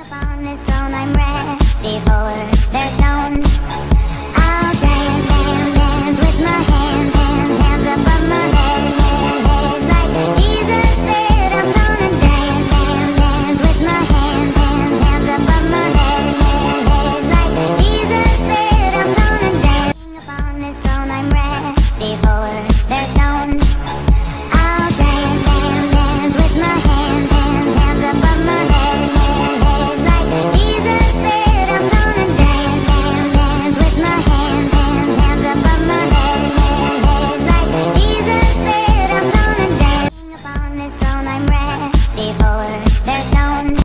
朋友吧。